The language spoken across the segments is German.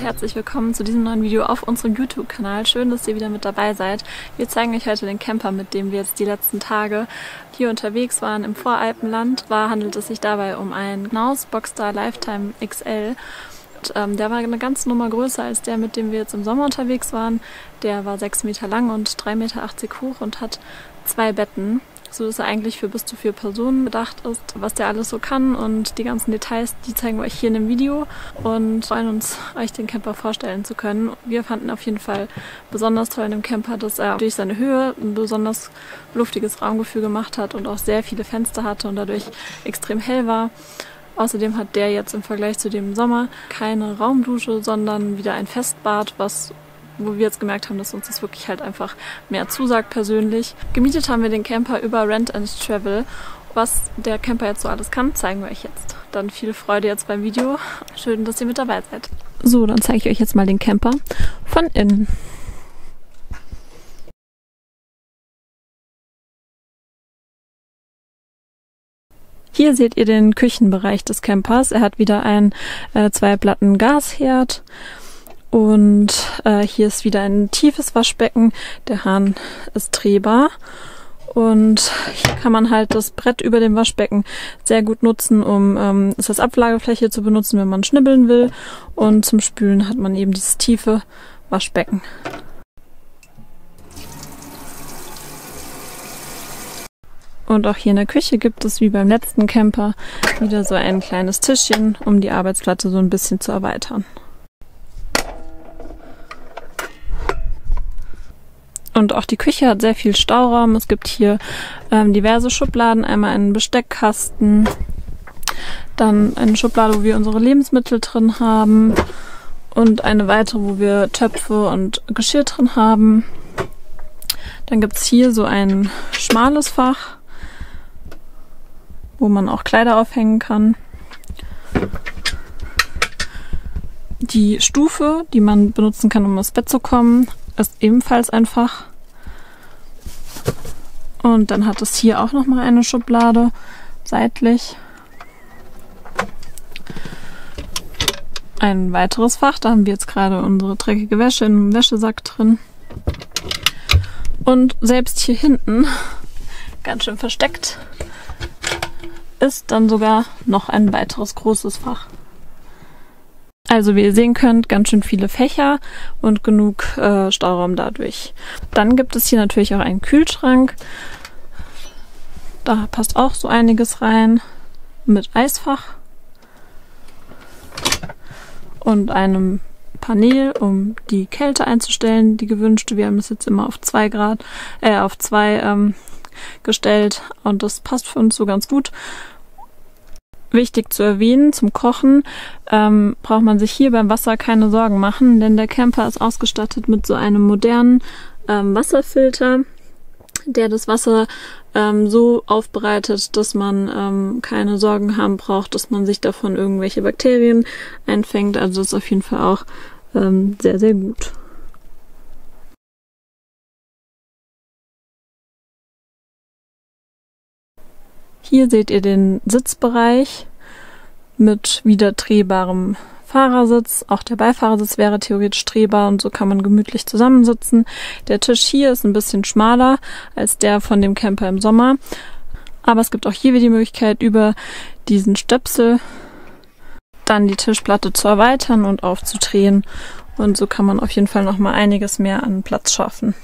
herzlich willkommen zu diesem neuen Video auf unserem YouTube-Kanal. Schön, dass ihr wieder mit dabei seid. Wir zeigen euch heute den Camper, mit dem wir jetzt die letzten Tage hier unterwegs waren im Voralpenland. War handelt es sich dabei um einen Knaus Boxstar Lifetime XL. Und, ähm, der war eine ganze Nummer größer als der, mit dem wir jetzt im Sommer unterwegs waren. Der war 6 Meter lang und 3,80 Meter hoch und hat zwei Betten so dass er eigentlich für bis zu vier Personen gedacht ist, was der alles so kann und die ganzen Details, die zeigen wir euch hier in dem Video und freuen uns, euch den Camper vorstellen zu können. Wir fanden auf jeden Fall besonders toll in dem Camper, dass er durch seine Höhe ein besonders luftiges Raumgefühl gemacht hat und auch sehr viele Fenster hatte und dadurch extrem hell war. Außerdem hat der jetzt im Vergleich zu dem Sommer keine Raumdusche, sondern wieder ein Festbad, was wo wir jetzt gemerkt haben, dass uns das wirklich halt einfach mehr zusagt persönlich. Gemietet haben wir den Camper über Rent and Travel. Was der Camper jetzt so alles kann, zeigen wir euch jetzt. Dann viel Freude jetzt beim Video. Schön, dass ihr mit dabei seid. So, dann zeige ich euch jetzt mal den Camper von innen. Hier seht ihr den Küchenbereich des Campers. Er hat wieder einen äh, zwei Platten Gasherd und äh, hier ist wieder ein tiefes Waschbecken. Der Hahn ist drehbar. Und hier kann man halt das Brett über dem Waschbecken sehr gut nutzen, um ähm, es als Ablagefläche zu benutzen, wenn man schnibbeln will. Und zum Spülen hat man eben dieses tiefe Waschbecken. Und auch hier in der Küche gibt es wie beim letzten Camper wieder so ein kleines Tischchen, um die Arbeitsplatte so ein bisschen zu erweitern. Und auch die Küche hat sehr viel Stauraum. Es gibt hier ähm, diverse Schubladen. Einmal einen Besteckkasten, dann eine Schublade, wo wir unsere Lebensmittel drin haben und eine weitere, wo wir Töpfe und Geschirr drin haben. Dann gibt's hier so ein schmales Fach, wo man auch Kleider aufhängen kann. Die Stufe, die man benutzen kann, um aufs Bett zu kommen, ist ebenfalls einfach. Und dann hat es hier auch nochmal eine Schublade seitlich. Ein weiteres Fach, da haben wir jetzt gerade unsere dreckige Wäsche in einem Wäschesack drin. Und selbst hier hinten, ganz schön versteckt, ist dann sogar noch ein weiteres großes Fach. Also wie ihr sehen könnt, ganz schön viele Fächer und genug äh, Stauraum dadurch. Dann gibt es hier natürlich auch einen Kühlschrank. Da passt auch so einiges rein mit Eisfach und einem Panel, um die Kälte einzustellen, die gewünschte. Wir haben es jetzt immer auf zwei Grad, äh, auf zwei ähm, gestellt und das passt für uns so ganz gut. Wichtig zu erwähnen, zum Kochen ähm, braucht man sich hier beim Wasser keine Sorgen machen, denn der Camper ist ausgestattet mit so einem modernen ähm, Wasserfilter, der das Wasser ähm, so aufbereitet, dass man ähm, keine Sorgen haben braucht, dass man sich davon irgendwelche Bakterien einfängt. Also ist auf jeden Fall auch ähm, sehr, sehr gut. Hier seht ihr den Sitzbereich mit wieder drehbarem Fahrersitz. Auch der Beifahrersitz wäre theoretisch drehbar und so kann man gemütlich zusammensitzen. Der Tisch hier ist ein bisschen schmaler als der von dem Camper im Sommer. Aber es gibt auch hier wieder die Möglichkeit, über diesen Stöpsel dann die Tischplatte zu erweitern und aufzudrehen. Und so kann man auf jeden Fall noch mal einiges mehr an Platz schaffen.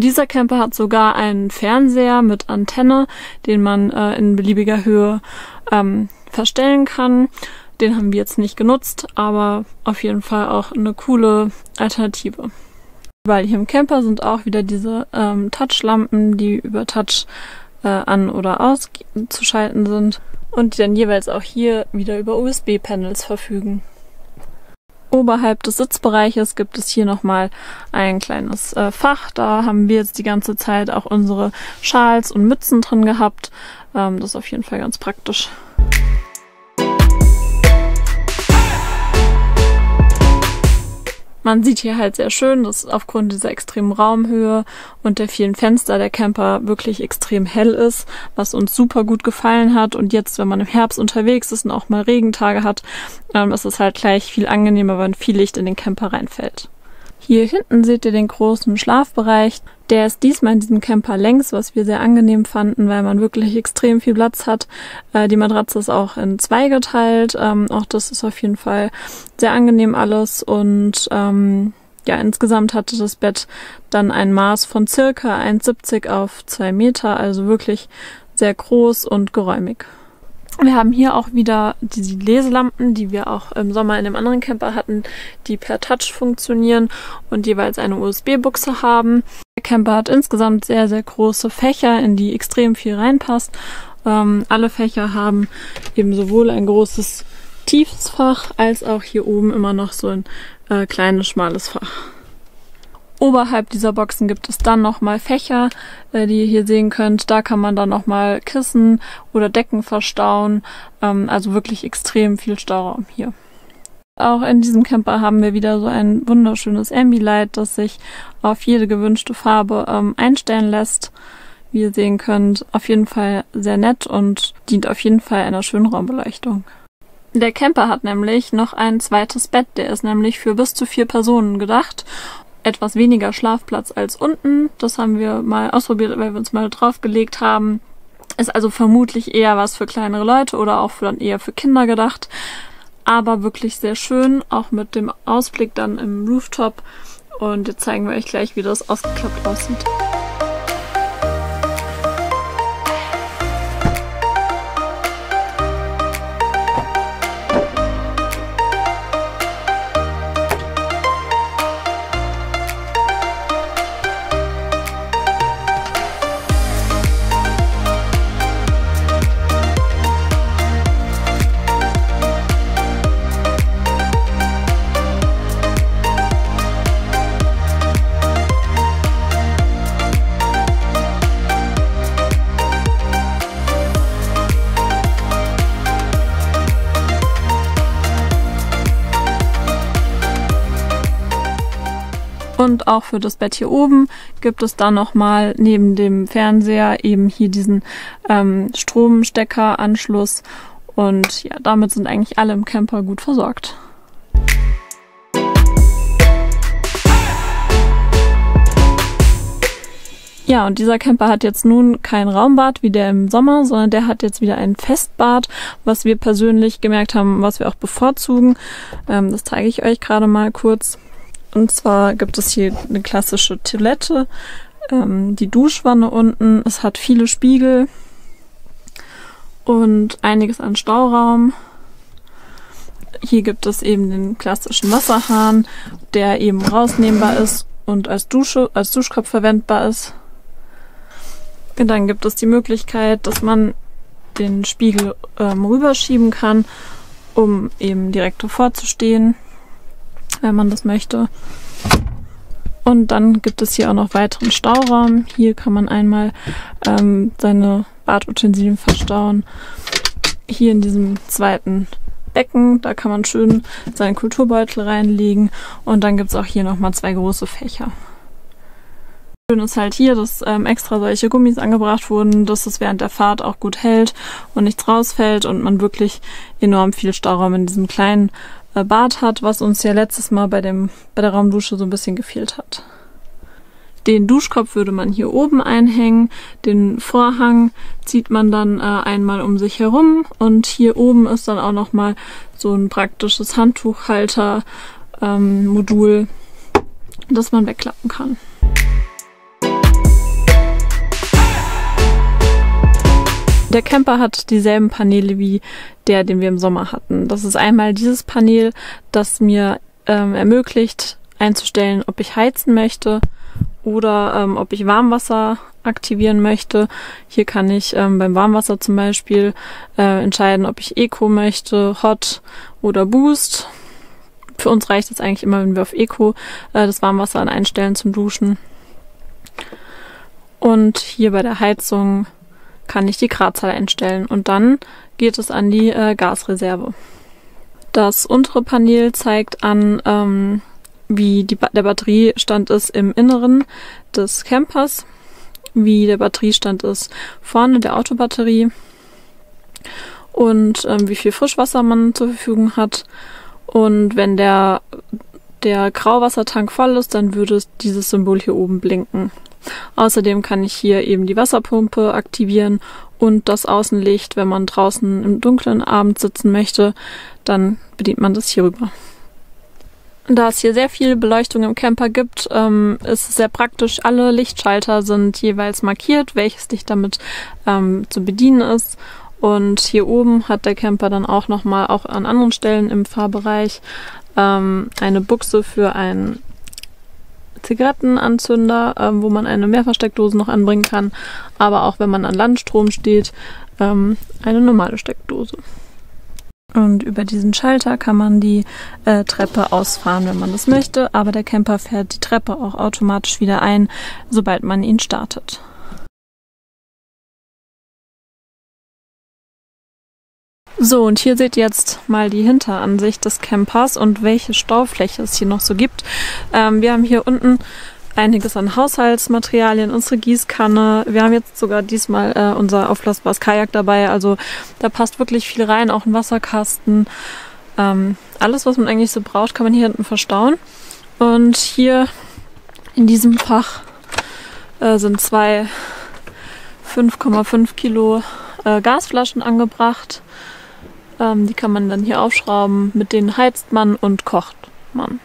Dieser Camper hat sogar einen Fernseher mit Antenne, den man äh, in beliebiger Höhe ähm, verstellen kann. Den haben wir jetzt nicht genutzt, aber auf jeden Fall auch eine coole Alternative. Weil hier im Camper sind auch wieder diese ähm, Touchlampen, die über Touch äh, an- oder auszuschalten sind und die dann jeweils auch hier wieder über USB-Panels verfügen. Oberhalb des Sitzbereiches gibt es hier nochmal ein kleines äh, Fach. Da haben wir jetzt die ganze Zeit auch unsere Schals und Mützen drin gehabt. Ähm, das ist auf jeden Fall ganz praktisch. Man sieht hier halt sehr schön, dass aufgrund dieser extremen Raumhöhe und der vielen Fenster der Camper wirklich extrem hell ist, was uns super gut gefallen hat. Und jetzt, wenn man im Herbst unterwegs ist und auch mal Regentage hat, ähm, ist es halt gleich viel angenehmer, wenn viel Licht in den Camper reinfällt. Hier hinten seht ihr den großen Schlafbereich. Der ist diesmal in diesem Camper längs, was wir sehr angenehm fanden, weil man wirklich extrem viel Platz hat. Äh, die Matratze ist auch in zwei geteilt. Ähm, auch das ist auf jeden Fall sehr angenehm alles. Und ähm, ja, insgesamt hatte das Bett dann ein Maß von circa 1,70 auf 2 Meter, also wirklich sehr groß und geräumig. Wir haben hier auch wieder diese Leselampen, die wir auch im Sommer in dem anderen Camper hatten, die per Touch funktionieren und jeweils eine USB-Buchse haben. Der Camper hat insgesamt sehr, sehr große Fächer, in die extrem viel reinpasst. Ähm, alle Fächer haben eben sowohl ein großes tiefes Fach als auch hier oben immer noch so ein äh, kleines, schmales Fach. Oberhalb dieser Boxen gibt es dann nochmal Fächer, äh, die ihr hier sehen könnt. Da kann man dann nochmal Kissen oder Decken verstauen. Ähm, also wirklich extrem viel Stauraum hier. Auch in diesem Camper haben wir wieder so ein wunderschönes Ambilight, das sich auf jede gewünschte Farbe ähm, einstellen lässt. Wie ihr sehen könnt, auf jeden Fall sehr nett und dient auf jeden Fall einer schönen Raumbeleuchtung. Der Camper hat nämlich noch ein zweites Bett, der ist nämlich für bis zu vier Personen gedacht etwas weniger Schlafplatz als unten. Das haben wir mal ausprobiert, weil wir uns mal draufgelegt haben. Ist also vermutlich eher was für kleinere Leute oder auch dann eher für Kinder gedacht. Aber wirklich sehr schön, auch mit dem Ausblick dann im Rooftop. Und jetzt zeigen wir euch gleich, wie das ausgeklappt aussieht. Und auch für das Bett hier oben gibt es dann nochmal neben dem Fernseher eben hier diesen ähm, Stromsteckeranschluss. Und ja, damit sind eigentlich alle im Camper gut versorgt. Ja, und dieser Camper hat jetzt nun kein Raumbad wie der im Sommer, sondern der hat jetzt wieder ein Festbad, was wir persönlich gemerkt haben, was wir auch bevorzugen. Ähm, das zeige ich euch gerade mal kurz. Und zwar gibt es hier eine klassische Toilette, ähm, die Duschwanne unten. Es hat viele Spiegel und einiges an Stauraum. Hier gibt es eben den klassischen Wasserhahn, der eben rausnehmbar ist und als Dusche, als Duschkopf verwendbar ist. Und dann gibt es die Möglichkeit, dass man den Spiegel ähm, rüberschieben kann, um eben direkt davor zu stehen wenn man das möchte. Und dann gibt es hier auch noch weiteren Stauraum. Hier kann man einmal ähm, seine Badutensilien verstauen. Hier in diesem zweiten Becken, da kann man schön seinen Kulturbeutel reinlegen. Und dann gibt es auch hier nochmal zwei große Fächer. Schön ist halt hier, dass ähm, extra solche Gummis angebracht wurden, dass es während der Fahrt auch gut hält und nichts rausfällt und man wirklich enorm viel Stauraum in diesem kleinen Bad hat, was uns ja letztes Mal bei, dem, bei der Raumdusche so ein bisschen gefehlt hat. Den Duschkopf würde man hier oben einhängen, den Vorhang zieht man dann äh, einmal um sich herum und hier oben ist dann auch nochmal so ein praktisches Handtuchhalter-Modul, ähm, das man wegklappen kann. Der Camper hat dieselben Paneele wie der, den wir im Sommer hatten. Das ist einmal dieses Panel, das mir ähm, ermöglicht einzustellen, ob ich heizen möchte oder ähm, ob ich Warmwasser aktivieren möchte. Hier kann ich ähm, beim Warmwasser zum Beispiel äh, entscheiden, ob ich Eco möchte, Hot oder Boost. Für uns reicht es eigentlich immer, wenn wir auf Eco äh, das Warmwasser einstellen zum Duschen. Und hier bei der Heizung kann ich die Gradzahl einstellen und dann geht es an die äh, Gasreserve. Das untere Panel zeigt an, ähm, wie die, der Batteriestand ist im Inneren des Campers, wie der Batteriestand ist vorne der Autobatterie und ähm, wie viel Frischwasser man zur Verfügung hat. Und wenn der, der Grauwassertank voll ist, dann würde dieses Symbol hier oben blinken. Außerdem kann ich hier eben die Wasserpumpe aktivieren und das Außenlicht, wenn man draußen im dunklen Abend sitzen möchte, dann bedient man das hierüber. Da es hier sehr viel Beleuchtung im Camper gibt, ähm, ist es sehr praktisch. Alle Lichtschalter sind jeweils markiert, welches Licht damit ähm, zu bedienen ist. Und hier oben hat der Camper dann auch nochmal, auch an anderen Stellen im Fahrbereich, ähm, eine Buchse für einen Zigarettenanzünder, ähm, wo man eine Mehrversteckdose noch anbringen kann. Aber auch wenn man an Landstrom steht, ähm, eine normale Steckdose. Und über diesen Schalter kann man die äh, Treppe ausfahren, wenn man das möchte. Aber der Camper fährt die Treppe auch automatisch wieder ein, sobald man ihn startet. So, und hier seht ihr jetzt mal die Hinteransicht des Campers und welche Staufläche es hier noch so gibt. Ähm, wir haben hier unten einiges an Haushaltsmaterialien, unsere Gießkanne. Wir haben jetzt sogar diesmal äh, unser aufblasbares Kajak dabei. Also da passt wirklich viel rein, auch ein Wasserkasten. Ähm, alles, was man eigentlich so braucht, kann man hier hinten verstauen. Und hier in diesem Fach äh, sind zwei 5,5 Kilo äh, Gasflaschen angebracht. Ähm, die kann man dann hier aufschrauben. Mit denen heizt man und kocht man.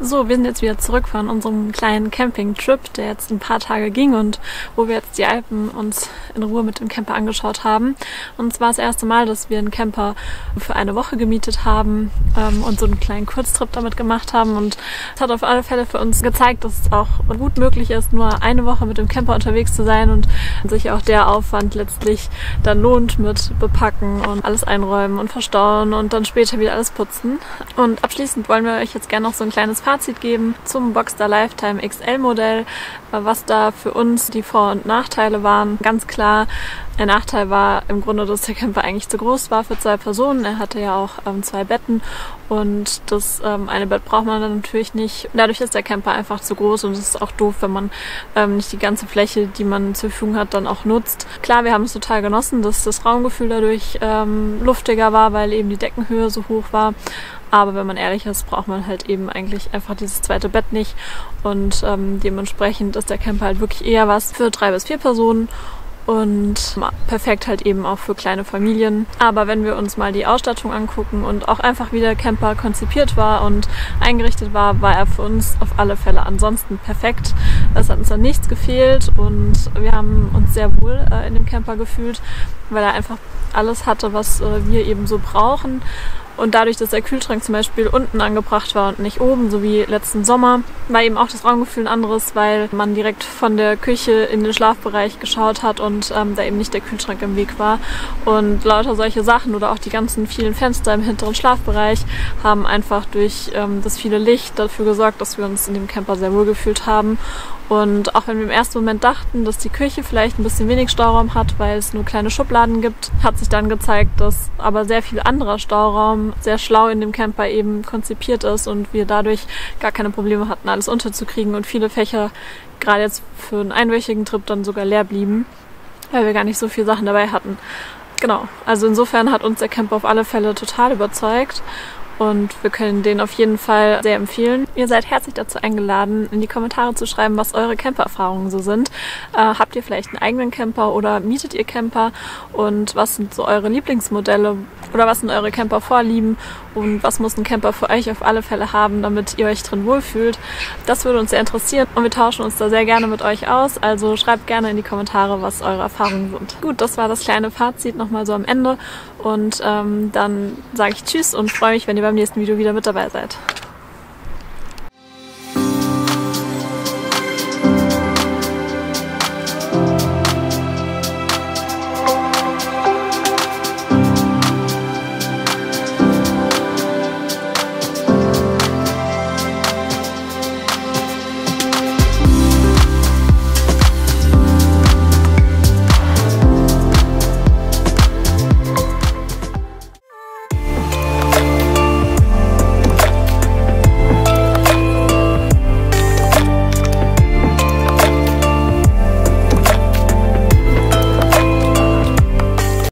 So, wir sind jetzt wieder zurück von unserem kleinen Campingtrip, der jetzt ein paar Tage ging und wo wir jetzt die Alpen uns in Ruhe mit dem Camper angeschaut haben. Und zwar das erste Mal, dass wir einen Camper für eine Woche gemietet haben ähm, und so einen kleinen Kurztrip damit gemacht haben. Und es hat auf alle Fälle für uns gezeigt, dass es auch gut möglich ist, nur eine Woche mit dem Camper unterwegs zu sein und sich auch der Aufwand letztlich dann lohnt mit Bepacken und alles einräumen und verstauen und dann später wieder alles putzen. Und abschließend wollen wir euch jetzt gerne noch so ein kleines Fazit geben zum Boxster Lifetime XL Modell, was da für uns die Vor- und Nachteile waren. Ganz klar, ein Nachteil war im Grunde, dass der Camper eigentlich zu groß war für zwei Personen. Er hatte ja auch ähm, zwei Betten und das ähm, eine Bett braucht man dann natürlich nicht. Dadurch ist der Camper einfach zu groß und es ist auch doof, wenn man ähm, nicht die ganze Fläche, die man zur Verfügung hat, dann auch nutzt. Klar, wir haben es total genossen, dass das Raumgefühl dadurch ähm, luftiger war, weil eben die Deckenhöhe so hoch war. Aber wenn man ehrlich ist, braucht man halt eben eigentlich einfach dieses zweite Bett nicht. Und ähm, dementsprechend ist der Camper halt wirklich eher was für drei bis vier Personen und perfekt halt eben auch für kleine Familien. Aber wenn wir uns mal die Ausstattung angucken und auch einfach wie der Camper konzipiert war und eingerichtet war, war er für uns auf alle Fälle ansonsten perfekt. Es hat uns an nichts gefehlt und wir haben uns sehr wohl äh, in dem Camper gefühlt, weil er einfach alles hatte, was äh, wir eben so brauchen. Und dadurch, dass der Kühlschrank zum Beispiel unten angebracht war und nicht oben, so wie letzten Sommer, war eben auch das Raumgefühl ein anderes, weil man direkt von der Küche in den Schlafbereich geschaut hat und ähm, da eben nicht der Kühlschrank im Weg war. Und lauter solche Sachen oder auch die ganzen vielen Fenster im hinteren Schlafbereich haben einfach durch ähm, das viele Licht dafür gesorgt, dass wir uns in dem Camper sehr wohl gefühlt haben. Und auch wenn wir im ersten Moment dachten, dass die Küche vielleicht ein bisschen wenig Stauraum hat, weil es nur kleine Schubladen gibt, hat sich dann gezeigt, dass aber sehr viel anderer Stauraum sehr schlau in dem Camper eben konzipiert ist und wir dadurch gar keine Probleme hatten, alles unterzukriegen und viele Fächer gerade jetzt für einen einwöchigen Trip dann sogar leer blieben, weil wir gar nicht so viele Sachen dabei hatten. Genau, also insofern hat uns der Camper auf alle Fälle total überzeugt und wir können den auf jeden Fall sehr empfehlen. Ihr seid herzlich dazu eingeladen, in die Kommentare zu schreiben, was eure Campererfahrungen so sind. Äh, habt ihr vielleicht einen eigenen Camper oder mietet ihr Camper? Und was sind so eure Lieblingsmodelle oder was sind eure Camper-Vorlieben? Und was muss ein Camper für euch auf alle Fälle haben, damit ihr euch drin wohlfühlt? Das würde uns sehr interessieren und wir tauschen uns da sehr gerne mit euch aus. Also schreibt gerne in die Kommentare, was eure Erfahrungen sind. Gut, das war das kleine Fazit nochmal so am Ende. Und ähm, dann sage ich Tschüss und freue mich, wenn ihr beim nächsten Video wieder mit dabei seid.